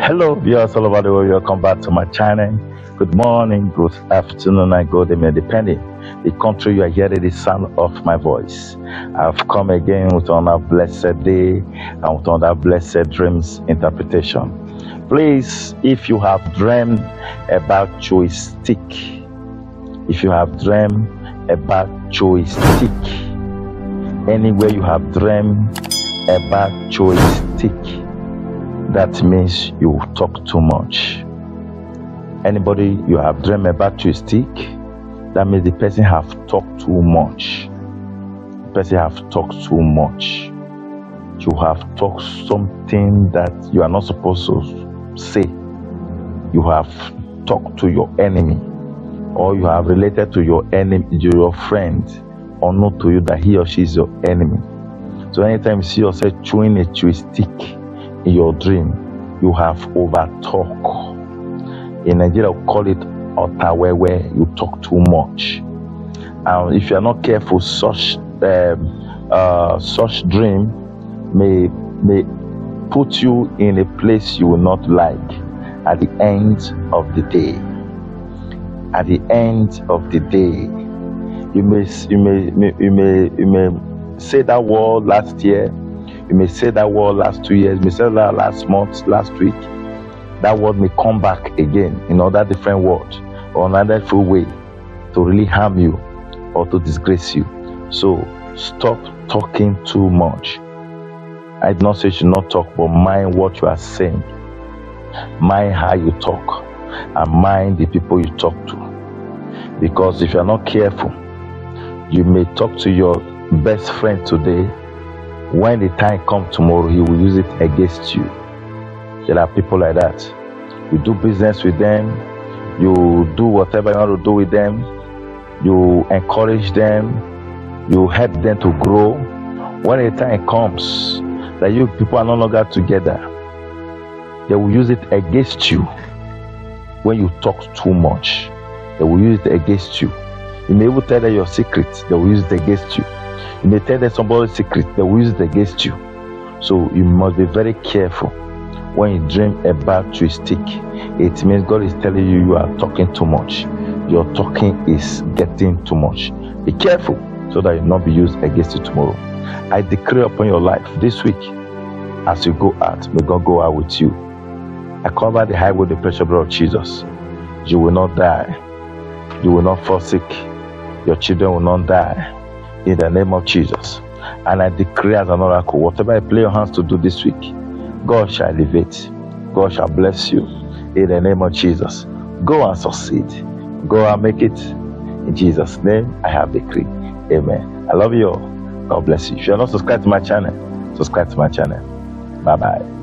Hello, viewers all over the world. Welcome back to my channel. Good morning, good afternoon, and good evening, depending the country you are hearing the sound of my voice. I've come again with another blessed day and with another blessed dreams interpretation. Please, if you have dreamed about chew stick, if you have dreamed about chew stick, anywhere you have dreamed about chew stick, that means you talk too much. Anybody you have dreamed about chew stick, that means the person have talked too much. The person have talked too much. You have talked something that you are not supposed to say. You have talked to your enemy, or you have related to your enemy, to your friend, or not to you that he or she is your enemy. So anytime you see yourself chewing a chew stick in your dream, you have over talk. In Nigeria, we call it otawewe. You talk too much. And if you are not careful, such um, uh, such dream may may put you in a place you will not like at the end of the day. At the end of the day, you may you may you may you may say that word last year you may say that word last two years, you may say that last month, last week. That word may come back again in other different words or another different way to really harm you or to disgrace you. So stop talking too much. I did not say you should not talk, but mind what you are saying. Mind how you talk and mind the people you talk to. Because if you are not careful, you may talk to your best friend today when the time comes tomorrow, he will use it against you. There are people like that. You do business with them, you do whatever you want to do with them, you encourage them, you help them to grow. When the time comes that you people are no longer together, they will use it against you when you talk too much. They will use it against you. You may even tell them your secrets, they will use it against you. You may tell them somebody's secret, they will use it against you. So you must be very careful when you dream about your stick. It means God is telling you you are talking too much. Your talking is getting too much. Be careful so that you not be used against you tomorrow. I decree upon your life this week as you go out, may God go out with you. I cover the highway with the precious blood of Jesus. You will not die. You will not fall sick. Your children will not die in the name of Jesus. And I decree as an oracle, whatever I play your hands to do this week, God shall elevate. God shall bless you in the name of Jesus. Go and succeed. Go and make it. In Jesus' name, I have decreed. Amen. I love you all. God bless you. If you are not subscribed to my channel, subscribe to my channel. Bye bye.